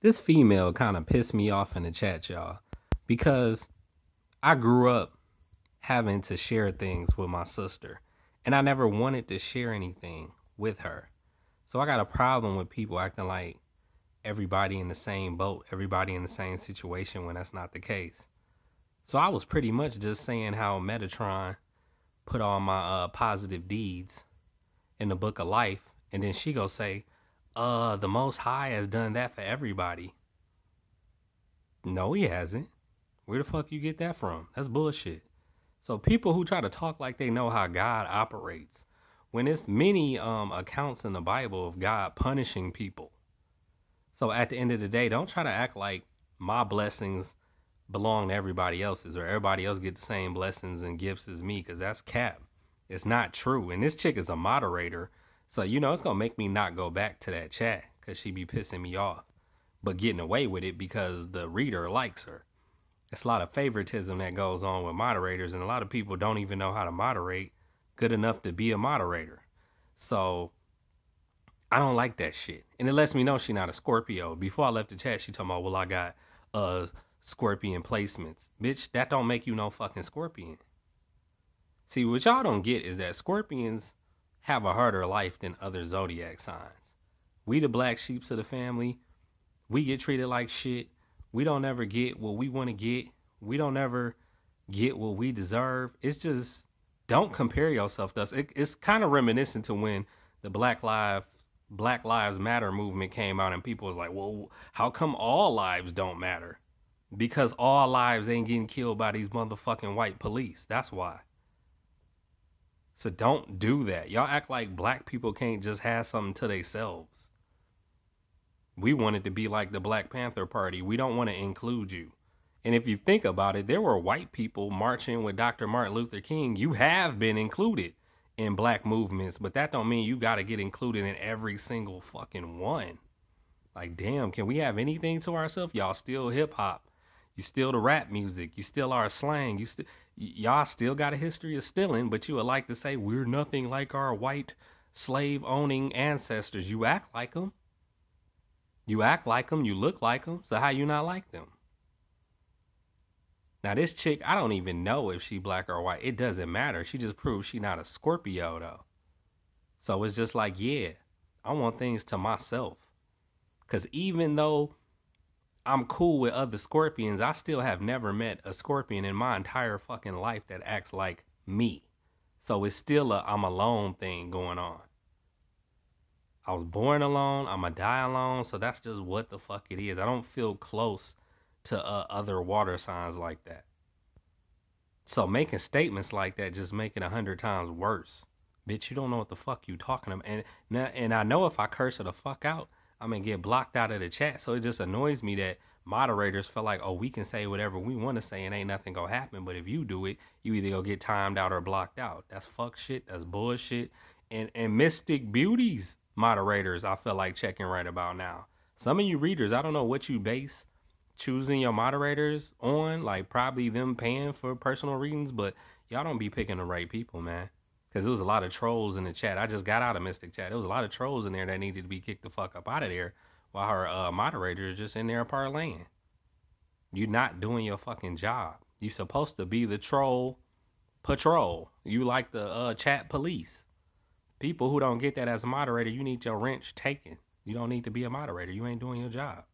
this female kind of pissed me off in the chat, y'all, because I grew up having to share things with my sister, and I never wanted to share anything with her. So I got a problem with people acting like everybody in the same boat, everybody in the same situation when that's not the case. So I was pretty much just saying how Metatron put all my uh, positive deeds in the book of life, and then she go say, uh, the Most High has done that for everybody. No, he hasn't. Where the fuck you get that from? That's bullshit. So people who try to talk like they know how God operates, when it's many um, accounts in the Bible of God punishing people. So at the end of the day, don't try to act like my blessings belong to everybody else's or everybody else get the same blessings and gifts as me because that's cap. It's not true. And this chick is a moderator so, you know, it's to make me not go back to that chat because she be pissing me off, but getting away with it because the reader likes her. It's a lot of favoritism that goes on with moderators, and a lot of people don't even know how to moderate good enough to be a moderator. So, I don't like that shit. And it lets me know she not a Scorpio. Before I left the chat, she told me, well, I got uh scorpion placements. Bitch, that don't make you no fucking scorpion. See, what y'all don't get is that scorpions have a harder life than other zodiac signs. We the black sheeps of the family. We get treated like shit. We don't ever get what we want to get. We don't ever get what we deserve. It's just don't compare yourself to us. It, it's kind of reminiscent to when the Black Lives Black Lives Matter movement came out and people was like, "Well, how come all lives don't matter?" Because all lives ain't getting killed by these motherfucking white police. That's why. So don't do that. Y'all act like black people can't just have something to themselves. We wanted to be like the Black Panther Party. We don't want to include you. And if you think about it, there were white people marching with Dr. Martin Luther King. You have been included in black movements, but that don't mean you got to get included in every single fucking one. Like, damn, can we have anything to ourselves? Y'all still hip hop. You still the rap music. You still are slang. You still y'all still got a history of stealing, but you would like to say we're nothing like our white slave owning ancestors. You act like them. You act like them. You look like them. So how you not like them? Now this chick, I don't even know if she black or white. It doesn't matter. She just proves she not a Scorpio though. So it's just like, yeah, I want things to myself. Cause even though I'm cool with other scorpions. I still have never met a scorpion in my entire fucking life that acts like me. So it's still a I'm alone thing going on. I was born alone. I'm going to die alone. So that's just what the fuck it is. I don't feel close to uh, other water signs like that. So making statements like that just make it a hundred times worse. Bitch, you don't know what the fuck you talking about. And and I know if I curse her the fuck out, I'm gonna get blocked out of the chat. So it just annoys me that moderators feel like, oh, we can say whatever we want to say and ain't nothing gonna happen. But if you do it, you either go get timed out or blocked out. That's fuck shit. That's bullshit. And and Mystic Beauties moderators, I feel like checking right about now. Some of you readers, I don't know what you base choosing your moderators on, like probably them paying for personal readings, but y'all don't be picking the right people, man because there was a lot of trolls in the chat. I just got out of Mystic Chat. There was a lot of trolls in there that needed to be kicked the fuck up out of there, while her uh, moderator is just in there parlaying. You're not doing your fucking job. You're supposed to be the troll patrol. You like the uh, chat police. People who don't get that as a moderator, you need your wrench taken. You don't need to be a moderator. You ain't doing your job.